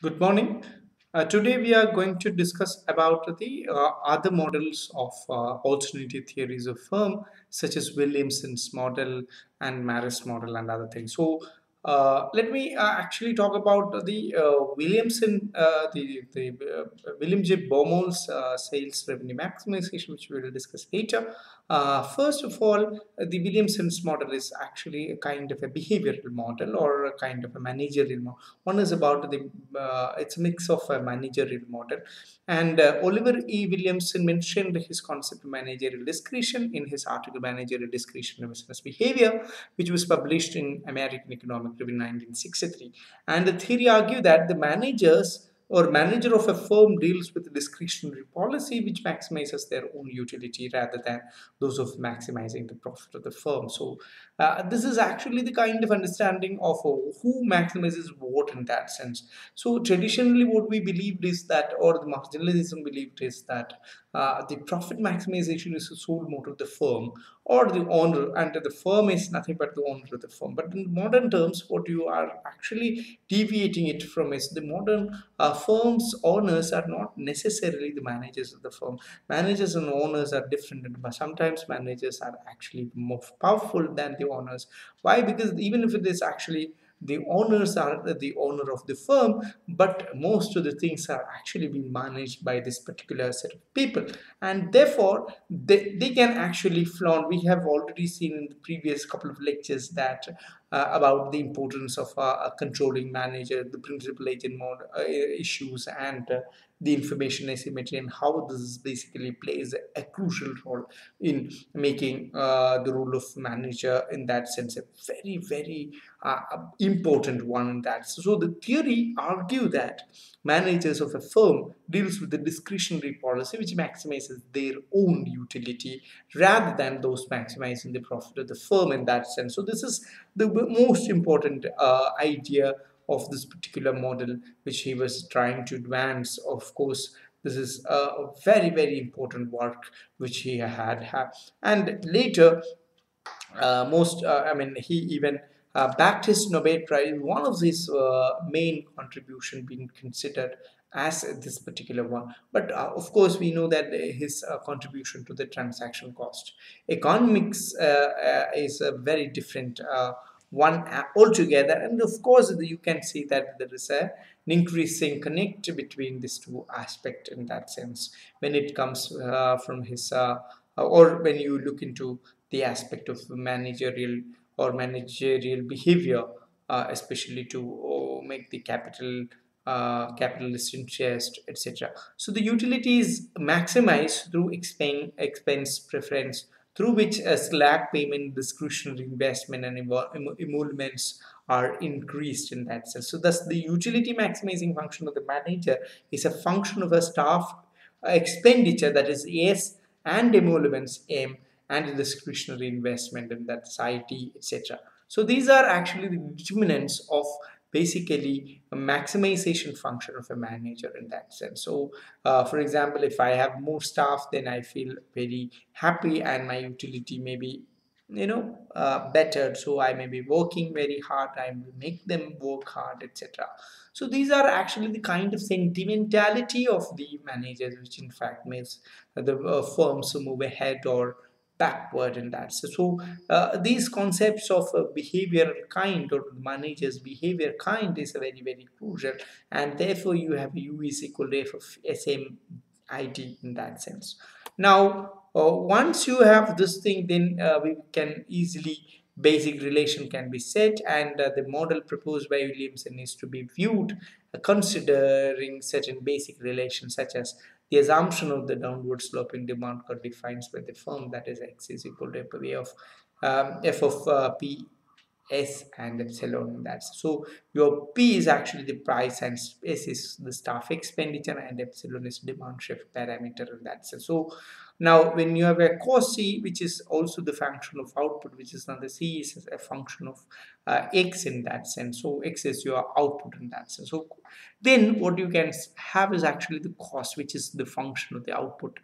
Good morning. Uh, today we are going to discuss about the uh, other models of uh, alternative theories of firm such as Williamson's model and Marris model and other things. So uh, let me uh, actually talk about the uh, Williamson, uh, the, the uh, William J. Baumol's sales revenue maximization, which we will discuss later. First of all, the Williamson's model is actually a kind of a behavioral model or a kind of a managerial model. One is about the, it's a mix of a managerial model. And Oliver E. Williamson mentioned his concept of managerial discretion in his article Managerial Discretion in Business Behavior, which was published in American Economic Review 1963. And the theory argued that the managers or manager of a firm deals with discretionary policy which maximizes their own utility rather than those of maximizing the profit of the firm. So uh, this is actually the kind of understanding of uh, who maximizes what in that sense. So traditionally what we believed is that or the marginalism believed is that uh, the profit maximization is the sole motive of the firm or the owner and the firm is nothing but the owner of the firm but in modern terms what you are actually deviating it from is the modern uh, firms owners are not necessarily the managers of the firm managers and owners are different but sometimes managers are actually more powerful than the owners. Why? Because even if it is actually the owners are the owner of the firm but most of the things are actually being managed by this particular set of people. And therefore they, they can actually flaunt. We have already seen in the previous couple of lectures that uh, about the importance of uh, a controlling manager the principal agent mode uh, issues and uh, the information asymmetry and how this basically plays a, crucial role in making uh, the role of manager in that sense a very very uh, important one in that. So the theory argue that managers of a firm deals with the discretionary policy which maximizes their own utility rather than those maximizing the profit of the firm in that sense. So this is the most important uh, idea of this particular model which he was trying to advance. Of course this is a very very important work which he had had and later uh, most uh, i mean he even uh, backed his nobel prize one of his uh, main contribution being considered as this particular one. But uh, of course we know that his uh, contribution to the transaction cost. Economics is a very different one altogether. And of course you can see that there is a, an increasing connect between these two aspects in that sense. When it comes uh, from his uh, or when you look into the aspect of managerial or managerial behavior uh, especially to oh, make the capital uh, capitalist interest etc so the utility is maximized through expense expense preference through which a slack payment, discretionary investment, and emoluments are increased in that sense. So thus the utility maximizing function of the manager is a function of a staff expenditure that is S and emoluments M and discretionary investment in that society etc. So these are actually the determinants of basically a maximization function of a manager in that sense. So uh, for example if i have more staff then i feel very happy and my utility may be you know uh, better. So i may be working very hard i will make them work hard etc so these are actually the kind of sentimentality of the managers which in fact makes the uh, firms move ahead or backward in that. So, so uh, these concepts of uh, behavior kind or managers behavior kind is very very crucial and therefore you have u is equal to f of sm id in that sense. Now uh, once you have this thing then uh, we can easily basic relation can be set and uh, the model proposed by Williamson is to be viewed uh, considering certain basic relations such as the assumption of the downward sloping demand curve defines by the firm that is x is equal to f of um, f of uh, p s and epsilon in that so your p is actually the price and s is the staff expenditure and epsilon is demand shift parameter in that so now, when you have a cos C, which is also the function of output, which is now the C is a function of uh, X in that sense. So X is your output in that sense. So then what you can have is actually the cost, which is the function of the output.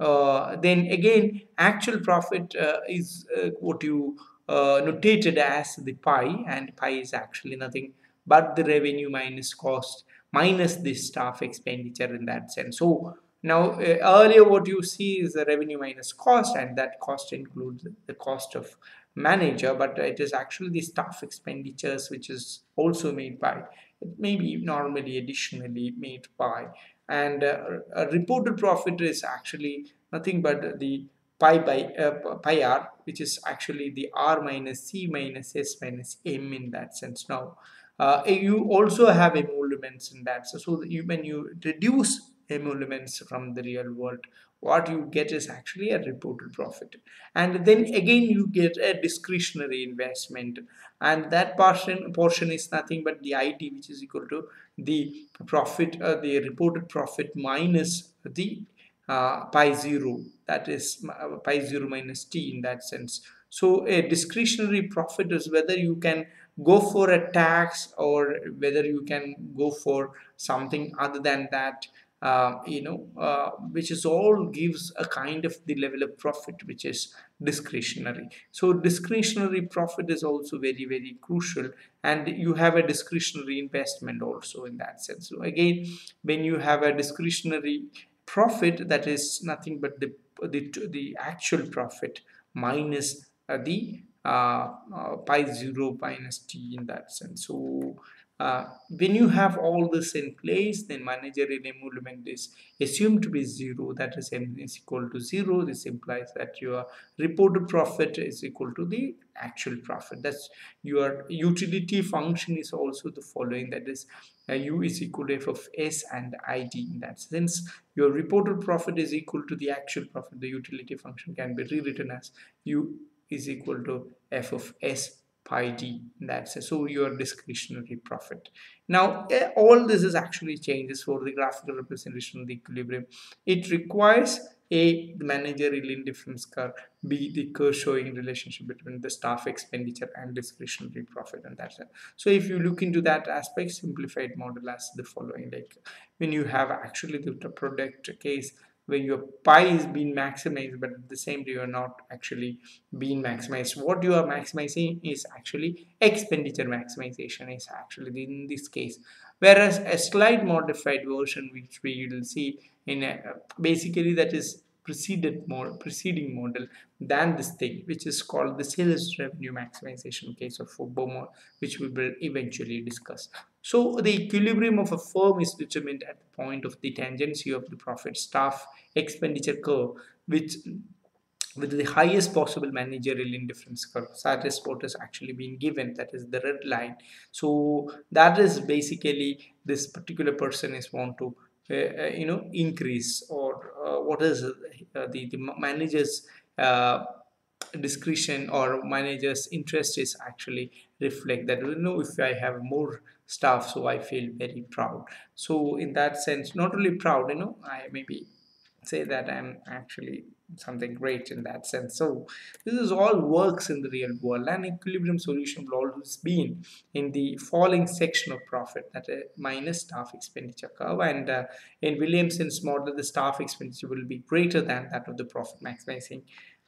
Uh, then again, actual profit uh, is uh, what you uh, notated as the pi, and pi is actually nothing but the revenue minus cost minus the staff expenditure in that sense. So now uh, earlier what you see is the revenue minus cost and that cost includes the cost of manager but it is actually the staff expenditures which is also made by it may be normally additionally made by. And uh, a reported profit is actually nothing but the pi by uh, pi r which is actually the r minus c minus s minus m in that sense. Now uh, you also have emoluments in that. So, so you, when you reduce emoluments from the real world what you get is actually a reported profit. And then again you get a discretionary investment. And that portion portion is nothing but the IT which is equal to the profit uh, the reported profit minus the uh, pi 0 that is uh, pi 0 minus t in that sense so a discretionary profit is whether you can go for a tax or whether you can go for something other than that uh, you know, uh, which is all gives a kind of the level of profit which is discretionary. So discretionary profit is also very, very crucial and you have a discretionary investment also in that sense. So again, when you have a discretionary profit, that is nothing but the, the, the actual profit minus the uh, uh, pi 0 minus t in that sense. So uh, when you have all this in place, then managerial emolument is assumed to be zero. That is m is equal to zero. This implies that your reported profit is equal to the actual profit. That's your utility function is also the following. That is uh, u is equal to f of s and id. In that sense, your reported profit is equal to the actual profit. The utility function can be rewritten as u is equal to f of s pi d that's so your discretionary profit. Now eh, all this is actually changes for the graphical representation of the equilibrium. It requires a managerial indifference curve b the curve showing relationship between the staff expenditure and discretionary profit and that's it. So if you look into that aspect simplified model as the following like when you have actually the product case where your pi is being maximized but at the same time you are not actually being maximized what you are maximizing is actually expenditure maximization is actually in this case whereas a slight modified version which we will see in a, basically that is preceded model, preceding model than this thing, which is called the sales revenue maximization case of FOBOMO, which we will eventually discuss. So the equilibrium of a firm is determined at the point of the tangency of the profit staff expenditure curve, which with the highest possible managerial indifference curve. That is what is actually being given. That is the red line. So that is basically this particular person is want to uh, uh, you know increase or uh, what is the, the manager's discretion or manager's interest is actually reflect that you know if i have more staff so i feel very proud. So in that sense not only proud you know i maybe say that i'm actually something great in that sense. So this is all works in the real world and equilibrium solution will always be in the falling section of profit that is minus staff expenditure curve and uh, in williamson's model the staff expenditure will be greater than that of the profit maximizing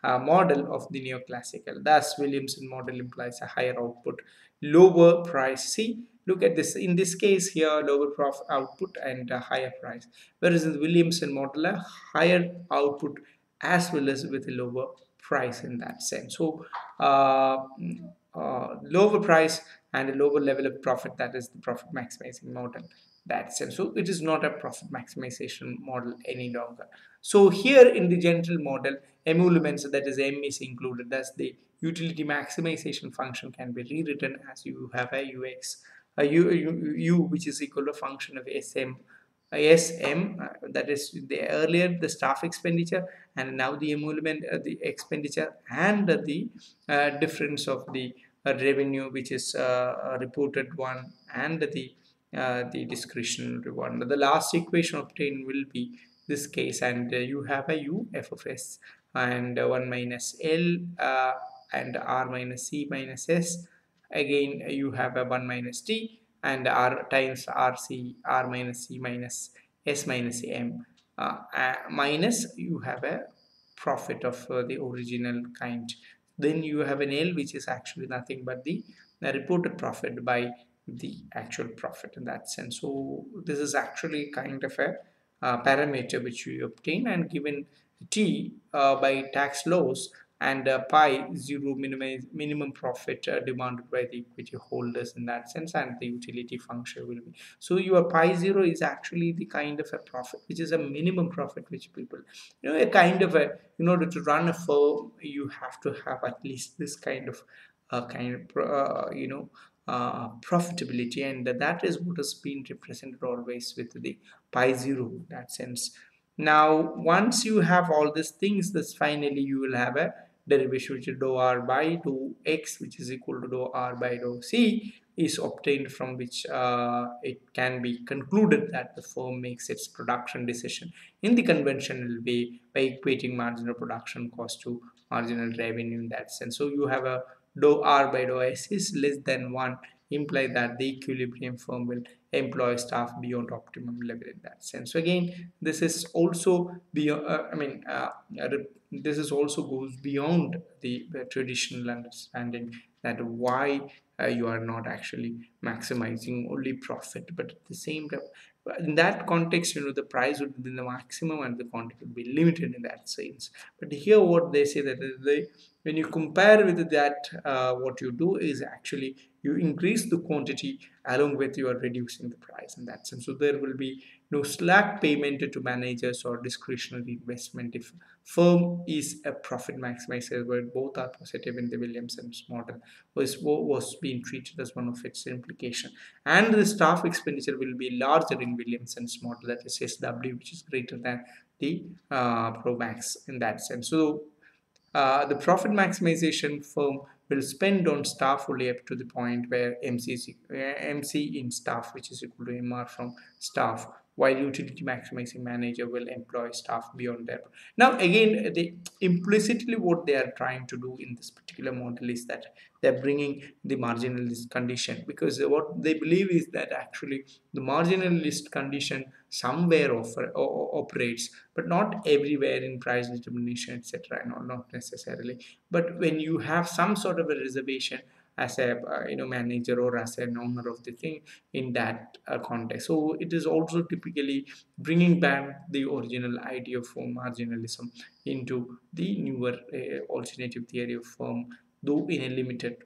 uh, model of the neoclassical. Thus williamson model implies a higher output lower price. See look at this. In this case here lower profit output and higher price. Whereas in the williamson model a higher output as well as with a lower price in that sense. So uh, uh, lower price and a lower level of profit that is the profit maximizing model that sense. So it is not a profit maximization model any longer. So here in the general model emoluments that is m is included. Thus the utility maximization function can be rewritten as you have a ux a u, u, u which is equal to function of sm sm uh, that is the earlier the staff expenditure and now the emolument uh, the expenditure and the uh, difference of the uh, revenue which is uh, reported one and the uh, the discretionary one. The last equation obtained will be this case and you have a u f of s and 1 minus l and r minus c minus s again you have a 1 minus t and r times rc r minus c minus s minus m uh, uh, minus you have a profit of uh, the original kind then you have an l which is actually nothing but the, the reported profit by the actual profit in that sense. So this is actually kind of a uh, parameter which we obtain and given t uh, by tax laws and uh, pi zero minimum minimum profit uh, demanded by the equity holders in that sense and the utility function will be. So your pi zero is actually the kind of a profit which is a minimum profit which people you know a kind of a in order to run a firm you have to have at least this kind of uh, kind of uh, you know uh, profitability. And that is what has been represented always with the pi zero in that sense. Now once you have all these things this finally you will have a derivation which is dou r by dou x which is equal to dou r by dou c is obtained from which uh, it can be concluded that the firm makes its production decision in the conventional way by equating marginal production cost to marginal revenue in that sense. So you have a dou r by dou s is less than 1 imply that the equilibrium firm will employ staff beyond optimum level in that sense. So again, this is also beyond, uh, I mean, uh, this is also goes beyond the, the traditional understanding that why uh, you are not actually maximizing only profit, but at the same time, in that context, you know, the price would be the maximum and the quantity would be limited in that sense. But here what they say that they when you compare with that uh, what you do is actually you increase the quantity along with you are reducing the price in that sense. So there will be no slack payment to managers or discretionary investment if firm is a profit maximizer where both are positive in the williamson's model was was being treated as one of its implication. And the staff expenditure will be larger in williamson's model that is sw which is greater than the uh, promax in that sense. So uh, the profit maximization firm will spend on staff only up to the point where MC, MC in staff which is equal to MR from staff while utility maximizing manager will employ staff beyond that. Now again, they implicitly what they are trying to do in this particular model is that they're bringing the marginalist condition because what they believe is that actually the marginalist condition somewhere offer, operates but not everywhere in price determination etc no, not necessarily but when you have some sort of a reservation as a uh, you know manager or as an owner of the thing in that uh, context. So it is also typically bringing back the original idea of marginalism into the newer uh, alternative theory of firm though in a limited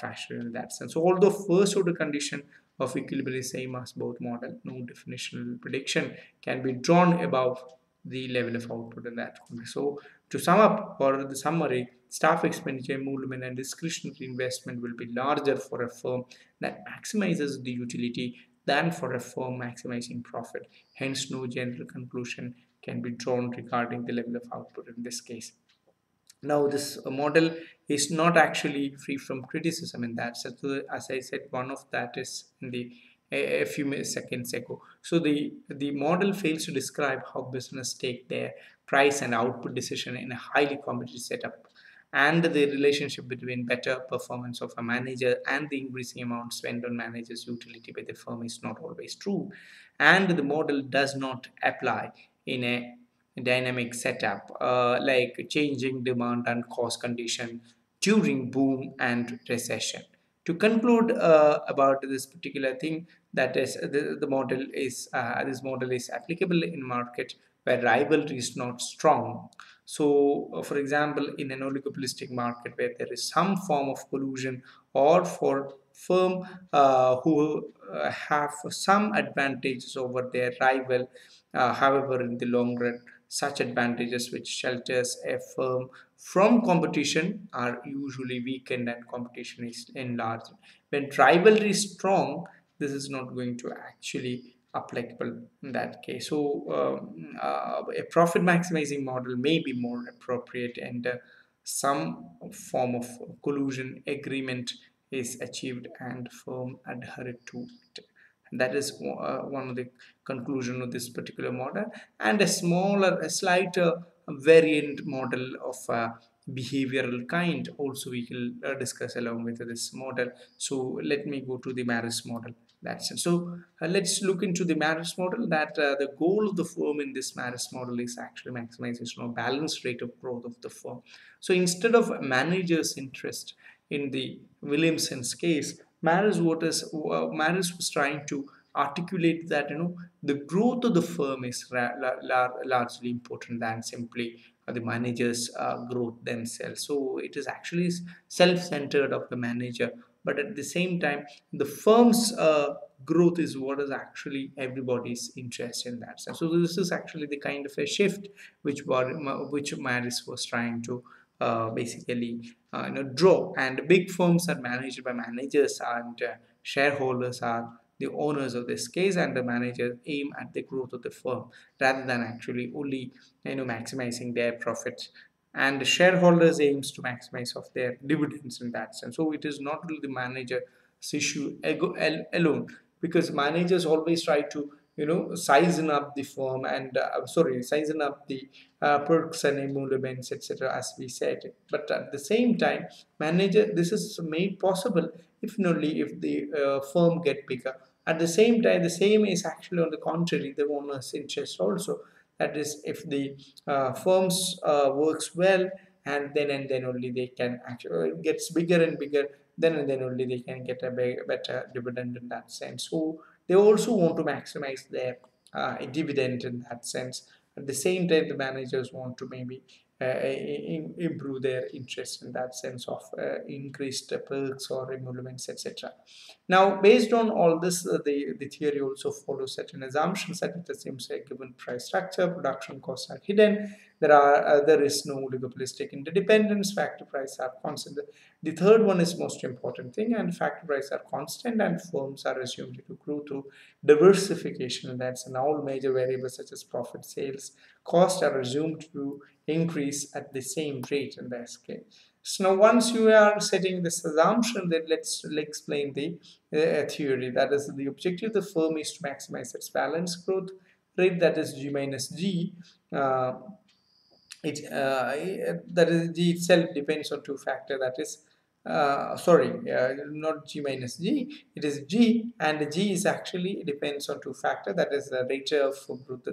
fashion in that sense. So although first order condition of equilibrium is same as both model no definitional prediction can be drawn above the level of output in that context. So to sum up or the summary staff expenditure movement and discretionary investment will be larger for a firm that maximizes the utility than for a firm maximizing profit. Hence, no general conclusion can be drawn regarding the level of output in this case. Now, this model is not actually free from criticism in that. So, as I said, one of that is in the a, few seconds ago. So the the model fails to describe how business take their price and output decision in a highly competitive setup and the relationship between better performance of a manager and the increasing amount spent on managers utility by the firm is not always true. And the model does not apply in a dynamic setup uh, like changing demand and cost condition during boom and recession. To conclude uh, about this particular thing that is the, the model is uh, this model is applicable in market where rivalry is not strong so, uh, for example, in an oligopolistic market where there is some form of collusion or for firm uh, who uh, have some advantages over their rival, uh, however, in the long run, such advantages which shelters a firm from competition are usually weakened and competition is enlarged. When rivalry is strong, this is not going to actually applicable in that case. So um, uh, a profit maximizing model may be more appropriate and uh, some form of collusion agreement is achieved and firm adhere to it. That is uh, one of the conclusion of this particular model and a smaller, a slighter variant model of behavioral kind also we will uh, discuss along with this model. So let me go to the Marris model. That's it. So uh, let's look into the Marris model that uh, the goal of the firm in this Marris model is actually maximization of balanced rate of growth of the firm. So instead of manager's interest in the Williamson's case, Marris what is uh, Marris was trying to articulate that you know the growth of the firm is largely important than simply the managers uh, growth themselves so it is actually self-centered of the manager but at the same time the firm's uh, growth is what is actually everybody's interest in that sense. so this is actually the kind of a shift which which Marris was trying to uh, basically uh, you know draw and big firms are managed by managers and uh, shareholders are the owners of this case and the managers aim at the growth of the firm rather than actually only you know maximizing their profits and the shareholders aims to maximize of their dividends in that sense. So it is not really the manager's issue alone. Because managers always try to you know sizing up the firm and uh, sorry sizing up the uh, perks and emoluments etc as we said. But at the same time manager this is made possible if only if the uh, firm get bigger. At the same time the same is actually on the contrary the owner's interest also that is if the uh, firms uh, works well and then and then only they can actually gets bigger and bigger then and then only they can get a better dividend in that sense. So they also want to maximize their uh, dividend in that sense. At the same time the managers want to maybe uh, improve their interest in that sense of uh, increased perks or emoluments etc now based on all this uh, the the theory also follows certain assumptions that it assumes a given price structure production costs are hidden there are there is no oligopolistic interdependence factor price are constant. The third one is most important thing and factor prices are constant and firms are assumed to grow through diversification. And that's and all major variables such as profit sales cost are assumed to increase at the same rate in this case. So now once you are setting this assumption then let's explain the uh, theory. That is the objective of the firm is to maximize its balance growth rate that is g minus g uh, it uh, that is g itself depends on two factor that is uh, sorry uh, not g minus g it is g and g is actually depends on two factor that is the rate of growth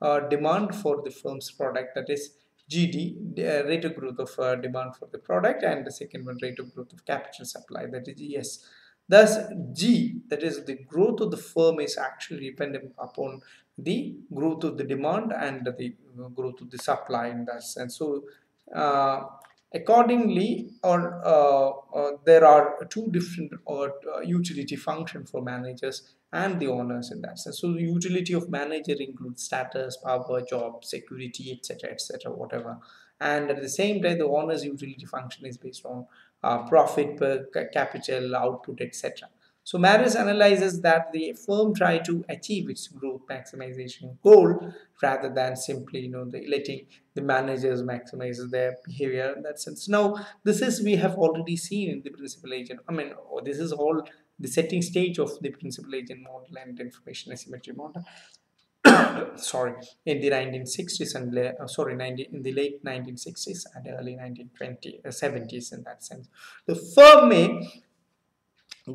uh, demand for the firm's product that is GD uh, rate of growth of uh, demand for the product and the second one rate of growth of capital supply that is GS thus G that is the growth of the firm is actually dependent upon the growth of the demand and the growth of the supply in that sense. So uh, accordingly or uh, uh, there are two different or uh, utility function for managers and the owners in that sense. So the utility of manager includes status, power, job, security, etc., etc., whatever. And at the same time, the owner's utility function is based on uh, profit per capital, output, etc. So Marris analyzes that the firm try to achieve its growth maximization goal rather than simply you know the letting the managers maximize their behavior in that sense. Now this is we have already seen in the principal agent. I mean oh, this is all the setting stage of the principal agent model and information asymmetry model. sorry in the 1960s and uh, sorry 19, in the late 1960s and early 1920s uh, 70s in that sense the firm may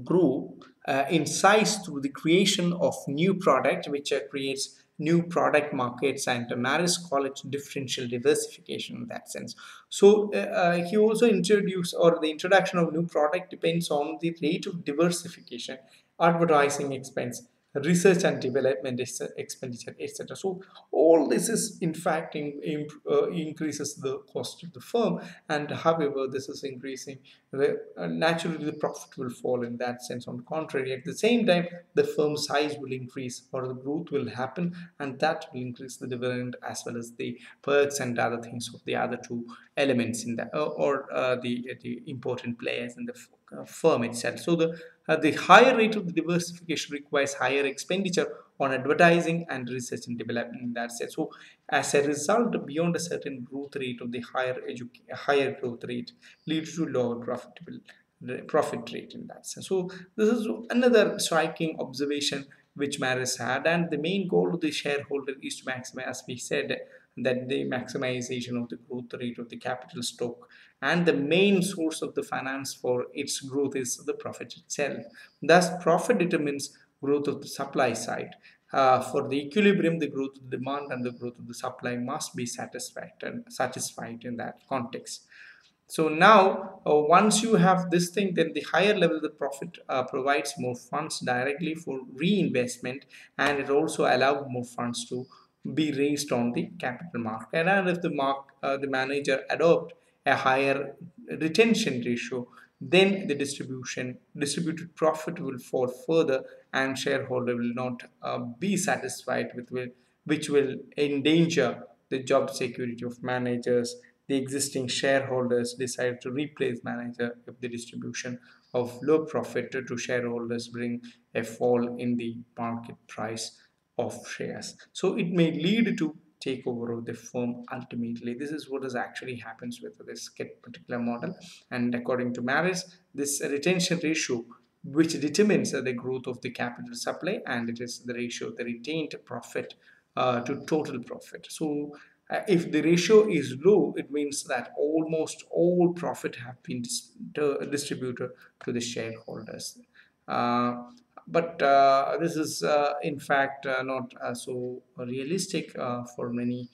grew uh, in size through the creation of new product which uh, creates new product markets and uh, Marris call it differential diversification in that sense. So uh, uh, he also introduced or the introduction of new product depends on the rate of diversification, advertising expense, research and development expenditure etc so all this is in fact in, in, uh, increases the cost of the firm and however this is increasing the, uh, naturally the profit will fall in that sense. On the contrary at the same time the firm size will increase or the growth will happen and that will increase the dividend as well as the perks and other things of the other two elements in that uh, or uh, the the important players in the firm itself so the uh, the higher rate of the diversification requires higher expenditure on advertising and research and development in that sense. So as a result, beyond a certain growth rate of the higher higher growth rate leads to lower profitable profit rate in that sense. So this is another striking observation which Marris had and the main goal of the shareholder is to maximize as we said that the maximization of the growth rate of the capital stock and the main source of the finance for its growth is the profit itself. Thus, profit determines growth of the supply side. Uh, for the equilibrium, the growth of the demand and the growth of the supply must be satisfied and satisfied in that context. so now uh, once you have this thing then the higher level of the profit uh, provides more funds directly for reinvestment and it also allows more funds to be raised on the capital market and if the mark uh, the manager adopt a higher retention ratio then the distribution distributed profit will fall further and shareholder will not uh, be satisfied with will, which will endanger the job security of managers the existing shareholders decide to replace manager if the distribution of low profit to shareholders bring a fall in the market price of shares. So it may lead to takeover of the firm ultimately. This is what is actually happens with this particular model. And according to Marris this retention ratio which determines the growth of the capital supply and it is the ratio the retained profit uh, to total profit. So uh, if the ratio is low it means that almost all profit have been dis distributed to the shareholders. Uh, but uh, this is uh, in fact uh, not uh, so realistic for many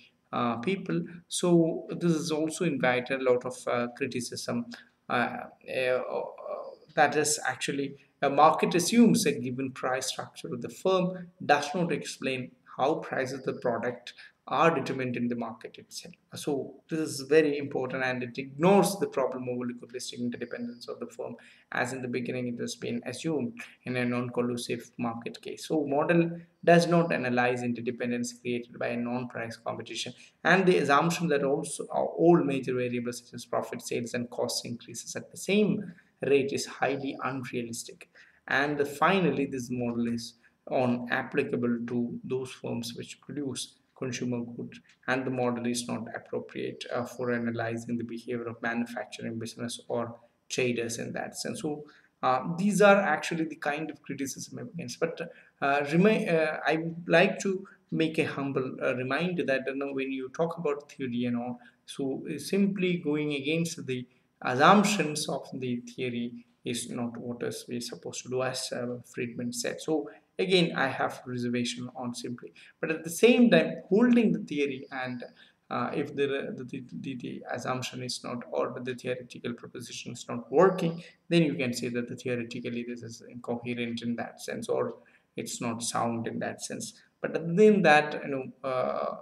people. So this is also invited a lot of criticism. That is actually a market assumes a given price structure of the firm does not explain how prices the product are determined in the market itself. So this is very important and it ignores the problem of oligopolistic interdependence of the firm as in the beginning it has been assumed in a non-collusive market case. So model does not analyze interdependence created by a non-price competition and the assumption that also uh, all major variables such as profit, sales and cost increases at the same rate is highly unrealistic. And finally this model is on applicable to those firms which produce consumer goods and the model is not appropriate uh, for analyzing the behavior of manufacturing business or traders in that sense. So uh, these are actually the kind of criticism against but uh, remind, uh, i would like to make a humble uh, reminder that you know, when you talk about theory and all so simply going against the assumptions of the theory is not what is we supposed to do as uh, Friedman said. So again I have reservation on simply. But at the same time holding the theory and uh, if the, the, the, the, assumption is not or the theoretical proposition is not working then you can say that the theoretically this is incoherent in that sense or it's not sound in that sense. But then that you know uh,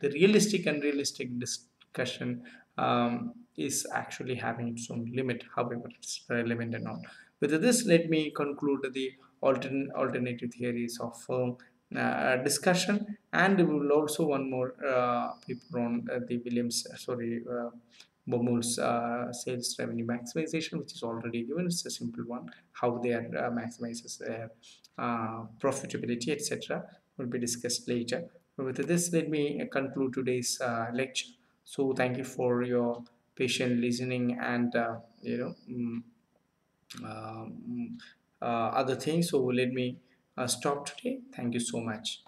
the realistic and realistic discussion um, is actually having its own limit however it's relevant and all with this let me conclude the altern alternative theories of firm uh, discussion. And we will also one more uh, paper on uh, the Williams uh, sorry uh, Baumol's uh, sales revenue maximization which is already given. It's a simple one. How they are uh, maximizes their profitability etc will be discussed later. With this let me conclude today's lecture. So thank you for your patient listening and you know um, um, uh, other things. So let me uh, stop today. Thank you so much